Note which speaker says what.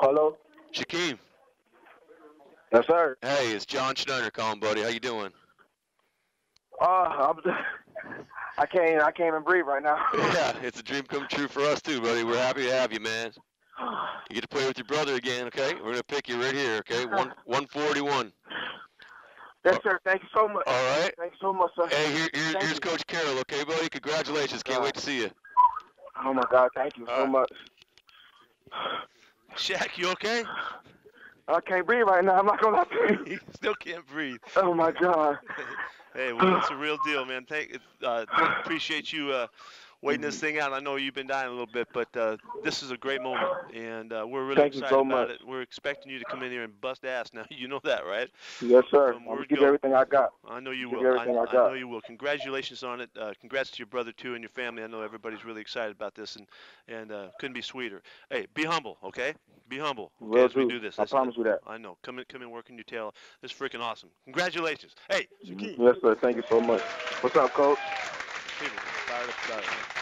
Speaker 1: Hello.
Speaker 2: Shaquem.
Speaker 1: Yes, sir.
Speaker 2: Hey, it's John Schneider calling, buddy. How you doing?
Speaker 1: Uh, I'm just, I can't. I can't even breathe right now.
Speaker 2: yeah, it's a dream come true for us too, buddy. We're happy to have you, man. You get to play with your brother again, okay? We're gonna pick you right here, okay? One one forty one.
Speaker 1: Yes, sir. Thank you so much.
Speaker 2: All right.
Speaker 1: Thanks so much, sir.
Speaker 2: Hey, here, here, here's
Speaker 1: you.
Speaker 2: Coach Carroll, okay, buddy? Congratulations. Can't wait to see you.
Speaker 1: Oh my God. Thank you so
Speaker 2: All right.
Speaker 1: much.
Speaker 3: Shaq, you okay?
Speaker 1: I can't breathe right now. I'm not gonna lie to you.
Speaker 3: you still can't breathe.
Speaker 1: Oh my God.
Speaker 3: Hey, well, it's a real deal, man. Thank, uh, appreciate you uh, waiting this thing out. I know you've been dying a little bit, but uh, this is a great moment, and uh, we're really
Speaker 1: Thank
Speaker 3: excited
Speaker 1: so
Speaker 3: about
Speaker 1: much.
Speaker 3: it. We're expecting you to come in here and bust ass. Now, you know that, right?
Speaker 1: Yes, sir.
Speaker 3: From
Speaker 1: I'm give
Speaker 3: go.
Speaker 1: you everything I got.
Speaker 3: I know you will. I,
Speaker 1: everything I
Speaker 3: I
Speaker 1: got.
Speaker 3: know you will. Congratulations on it. Uh, congrats to your brother too and your family. I know everybody's really excited about this, and and uh, couldn't be sweeter. Hey, be humble, okay? Be humble okay,
Speaker 1: Will
Speaker 3: as we
Speaker 1: do.
Speaker 3: do this.
Speaker 1: I
Speaker 3: Listen,
Speaker 1: promise you that.
Speaker 3: I know. Come in, come in, working your tail. This is freaking awesome. Congratulations. Hey, Shaquille.
Speaker 1: Yes, sir. Thank you so much. What's up, Coach?
Speaker 3: People up about it.